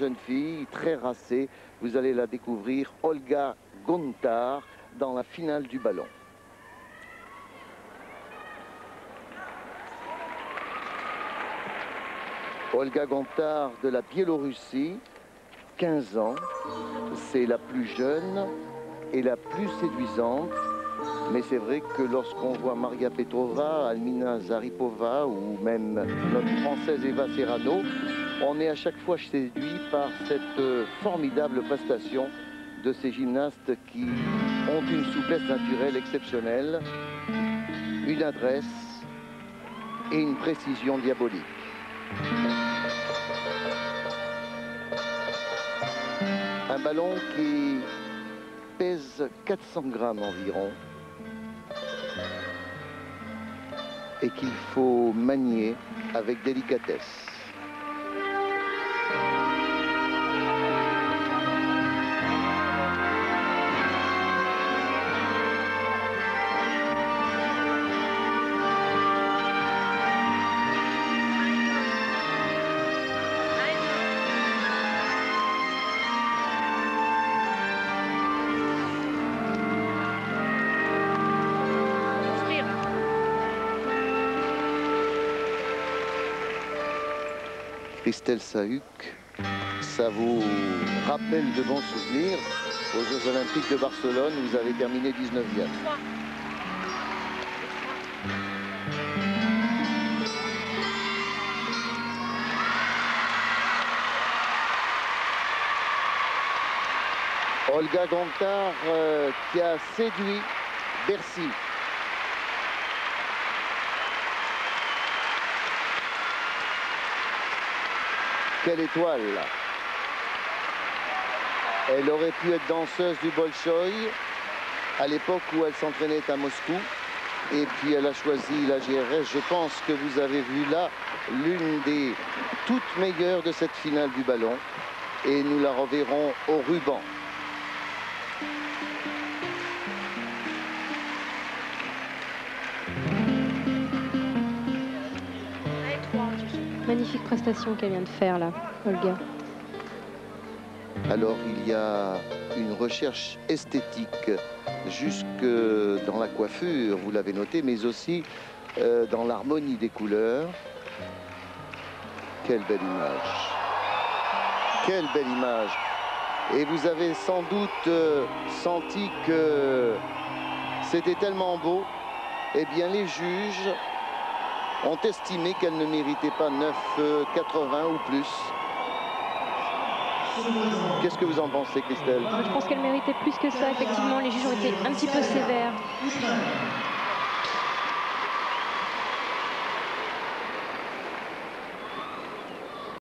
jeune fille très racée. Vous allez la découvrir, Olga Gontar, dans la finale du ballon. Olga Gontar de la Biélorussie, 15 ans. C'est la plus jeune et la plus séduisante. Mais c'est vrai que lorsqu'on voit Maria Petrova, Almina Zaripova ou même notre française Eva Serrano, on est à chaque fois séduit par cette formidable prestation de ces gymnastes qui ont une souplesse naturelle exceptionnelle, une adresse et une précision diabolique. Un ballon qui pèse 400 grammes environ et qu'il faut manier avec délicatesse. Christelle Sahuc, ça vous rappelle de bons souvenirs aux Jeux Olympiques de Barcelone, vous avez terminé 19e. Olga Gontard euh, qui a séduit Bercy. Quelle étoile Elle aurait pu être danseuse du Bolshoi à l'époque où elle s'entraînait à Moscou. Et puis elle a choisi la GRS. Je pense que vous avez vu là l'une des toutes meilleures de cette finale du ballon. Et nous la reverrons au ruban. Magnifique prestation qu'elle vient de faire là, Olga. Alors il y a une recherche esthétique jusque dans la coiffure, vous l'avez noté, mais aussi euh, dans l'harmonie des couleurs. Quelle belle image. Quelle belle image. Et vous avez sans doute euh, senti que c'était tellement beau. Eh bien, les juges ont estimé qu'elle ne méritait pas 9,80 ou plus. Qu'est-ce que vous en pensez, Christelle? Je pense qu'elle méritait plus que ça. Effectivement, les juges ont été un petit peu sévères.